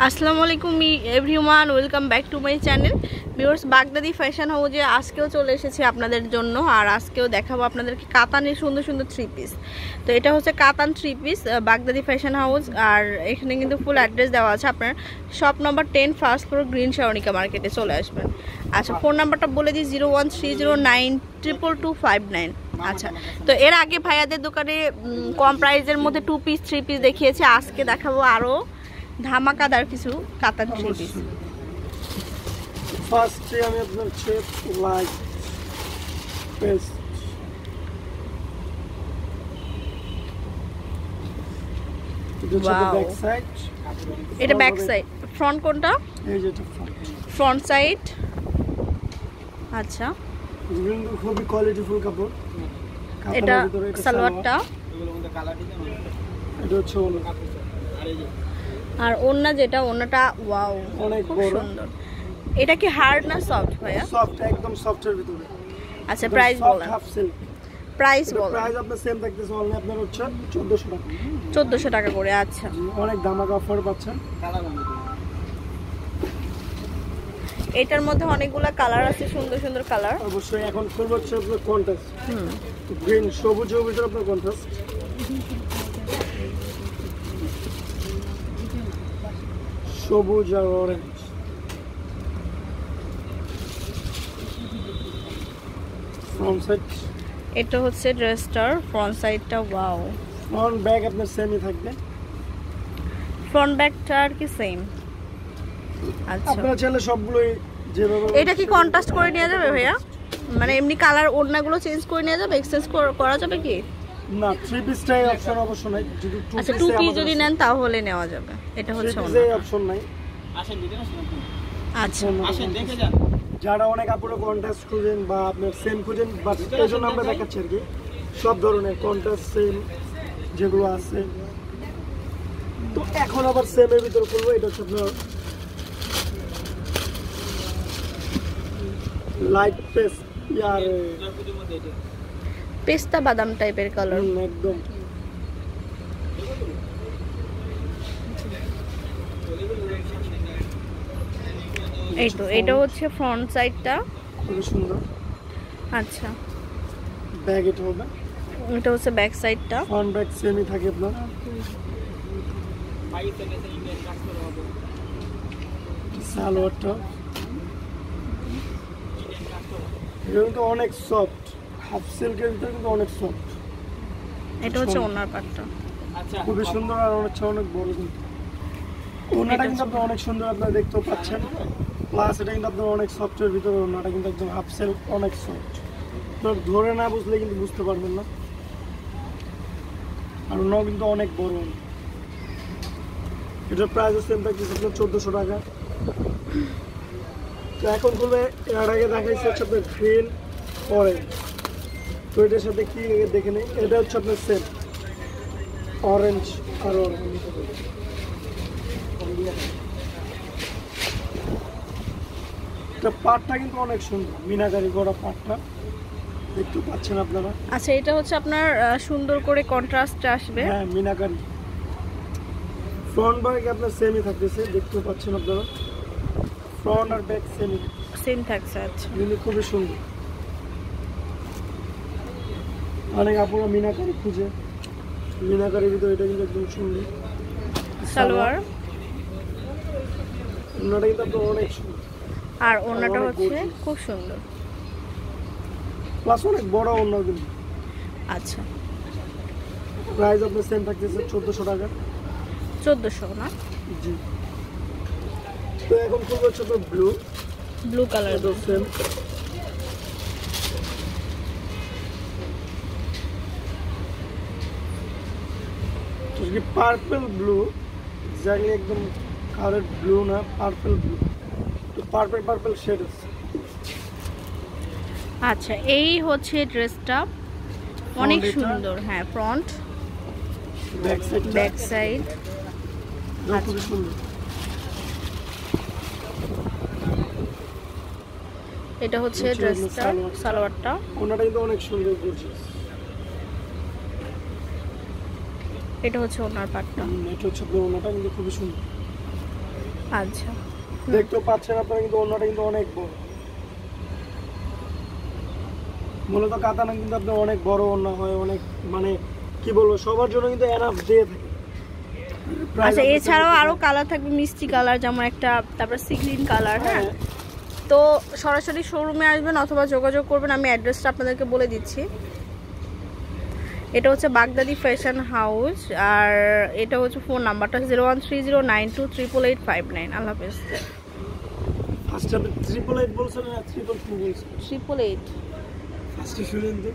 আসসালামু আলাইকুম everyone welcome back to my channel viewers Baghdadi fashion হাউজে আজকেও চলে এসেছি আপনাদের জন্য, আর আজকেও দেখাবো আপনাদেরকে কাতানের সুন্দর সুন্দর থ্রি পিস তো এটা হচ্ছে কাতান three piece Baghdadi fashion house আর এখানে কিন্তু ফুল অ্যাড্রেস দেওয়া আছে আপনার shop number ten first floor green Shaonika মার্কেটে চলে আসবেন। আচ্ছা ফোন নাম্বারটা বলে দিই zero one three zero nine triple two five nine আচ্ছা তো এর আগে ভাইয়াদের দোকানে কম প্রাইসের মধ্যে টু পিস থ্রি পিস দেখিয়েছি, আজকে দেখাবো আরও ধামাকাদার কিছু কাতান থ্রি পিস ফার্স্টে আমি আপনার লাইট পেস্ট এটা ব্যাক সাইড ফ্রন্ট কোনটা। ফ্রন্ট সাইড আচ্ছা। খুবই কোয়ালিটিফুল কাপড়। এটা সালোয়ারটা। সালোয়ার। এটা হচ্ছে। আর ওন্না যেটা ওন্নাটা ওয়াও অনেক সুন্দর। এটা কি হার্ড না সফট ভাইয়া? সফট একদম সফটের ভিতরে। আচ্ছা প্রাইস বলেন। প্রাইস বলেন। প্রাইস আপনার সেম থাকতেছে অনলি আপনার হচ্ছে 1400 টাকা। চোদ্দোশো টাকা করে আচ্ছা। অনেক দামাকা অফার পাচ্ছেন এটার মধ্যে অনেকগুলা কালার আছে সুন্দর সুন্দর কালার অবশ্যই এখন খুলবো হচ্ছে আপনার কন্ট্রাস্ট হুম। গ্রিন সবুজ ভিতরে আপনার কন্ট্রাস্ট সবুজ আর অরেঞ্জ ফ্রন্ট সাইড এটা হচ্ছে ড্রেসটার ফ্রন্ট সাইডটা ওয়াও ফ্রন্ট ব্যাগ আপনার সেমই থাকবে। ফ্রন্ট ব্যাকটা আর কি সেম আচ্ছা। আপনারা চাইলে সবগুলোই যেভাবে এটা কি কন্ট্রাস্ট করে নেওয়া যাবে ভাইয়া? মানে এমনি কালার ওড়নাগুলো চেঞ্জ করে নেওয়া যাবে? এক্সচেঞ্জ করা যাবে কি? না থ্রি পিসটাই অপশন অবশ্য নাই। যদি টু আচ্ছা টু পিস যদি নেন তাহলে নেওয়া যাবে। এটা হচ্ছে পিসে অপশন নাই। আচ্ছা। যারা অনেক কাপড়ে কন্ট্রাস্ট খুঁজেন বা আপনার সেম খুঁজেন বাট এই জন্য আমরা দেখাচ্ছি আর কি। সব ধরনের কন্ট্রাস্ট সেম যেগুলো আছে। তো এখন আবার সেমের ভিতর করব এটা হচ্ছে আপনার লাইট পেস ইয়ার পেস্তা বাদাম টাইপের কালার একদম। এই তো এটা হচ্ছে ফ্রন্ট সাইডটা খুবই সুন্দর। আচ্ছা। ব্যাগ এটা হবে? এটা হচ্ছে ব্যাক সাইডটা ফ্রন্ট ব্যাগ সেমই থাকে আপনার। সালোয়ারটা। এটা কিন্তু অনেক সফট হাফ সিল্কের ভিতরে কিন্তু অনেক সফট এটা হচ্ছে ওনার পাটটা। খুবই সুন্দর আর হচ্ছে অনেক বড় কিন্তু। ওনাটা কিন্তু আপনি অনেক সুন্দর আপনারা দেখতেও পাচ্ছেন। প্লাস এটা কিন্তু আপনার অনেক সফটের ভিতরে ওনাটা কিন্তু একদম হাফ সিল্ক অনেক সফট আপনার ধরে না বুঝলে কিন্তু বুঝতে পারবেন না। আর ওনাও কিন্তু অনেক বড়। এটার প্রাইস সেম থাকতেছে আপনার চোদ্দোশো টাকা। তো এখন করবে এর আগে দেখাইছে হচ্ছে আপনার গ্রিন অরেঞ্জ তো এটার সাথে কি দেখে নেই? এটা হচ্ছে আপনার সেম অরেঞ্জ আর অরেঞ্জ এটা পাটটা কিন্তু অনেক সুন্দর। মিনাকারি করা পাটটা দেখতে পাচ্ছেন আপনারা? আচ্ছা এটা হচ্ছে আপনার সুন্দর করে কন্ট্রাস্ট আসবে। হ্যাঁ মিনাকারি। ফ্রন্ট ব্যাগ আপনার সেমই থাকতেছে দেখতে পাচ্ছেন আপনারা? ফ্রন্ট আর ব্যাক সেমই সেম থাকছে আচ্ছা। খুবই সুন্দর। অনেক আপনারা মিনাকারি খুঁজে। মিনাকারির ভিতরে এটা কিন্তু একদম সুন্দর সালোয়ার। ওনাটা কিন্তু আপনার অনেক সুন্দর। আর ওনাটা হচ্ছে খুব সুন্দর। প্লাস অনেক বড় অন্য কিন্তু। আচ্ছা। প্রাইস আপনার সেম থাকতেছে চোদ্দোশো টাকা। চোদ্দোশো না? জি। তো এখন করব হচ্ছে তো blue blue colour same purple blue exactly একদম কালার ব্লু না পার্পল ব্লু তো পার্পল পার্পল শেড আছে। আচ্ছা এই হচ্ছে ড্রেসটা। অনেক সুন্দর হ্যাঁ front back side back side এটা হচ্ছে ড্রেসটা সালোয়ারটা। ওনাটা কিন্তু অনেক সুন্দর গর্জিয়াস এটা হচ্ছে ওনার পাটটা। এটা হচ্ছে ওনাটা কিন্তু খুবই সুন্দর। আচ্ছা। দেখতেও পাচ্ছেন আপনারা কিন্তু অন্যটা কিন্তু অনেক বড়। মূলত কাতানা কিন্তু আপনার অনেক বড় অন্য হয় অনেক মানে কি বলব সবার জন্য কিন্তু এনাফ দিয়ে থাকে। আচ্ছা এছাড়াও দেখতে আরও কালার থাকবে মিষ্টি কালার যেমন একটা তারপর সিগ্রিন কালার হ্যাঁ? হ্যাঁ। তো সরাসরি শোরুমে আসবেন অথবা যোগাযোগ করবেন আমি অ্যাড্রেসটা আপনাদেরকে বলে দিচ্ছি। এটা হচ্ছে বাগদাদি ফ্যাশন হাউস আর এটা হচ্ছে ফোন নাম্বারটা zero one three zero nine two triple eight five nine আল্লাহ হাফেজ। ট্রিপল এইট বলছেন না ট্রিপল টু বলছেন? ট্রিপল এইট ফার্স্টে শুনেন তো।